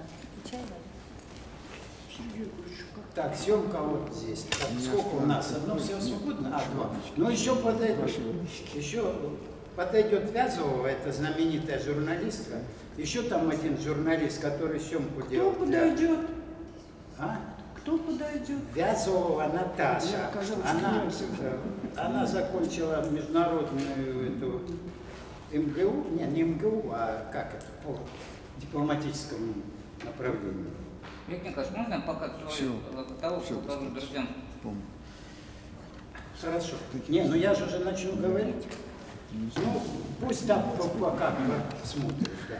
Да. И чай надо. Так, съемка вот здесь. Так, сколько у нас? Одно все свободно? А, два. Ну, еще подойдет, еще подойдет Вязова, это знаменитая журналистка. Еще там один журналист, который съемку Кто делал. для- подойдет? А? Кто подойдет? Вязова Наташа. Казалось, Она, она закончила международную эту МГУ, не, не МГУ, а как это, по дипломатическому направлению. Виктор Николаевич, можно я пока Всё. свою того покажу достаточно. друзьям? Помню. Хорошо. Не, ну я же уже начну говорить. Ну, пусть там пока смотрят. Да.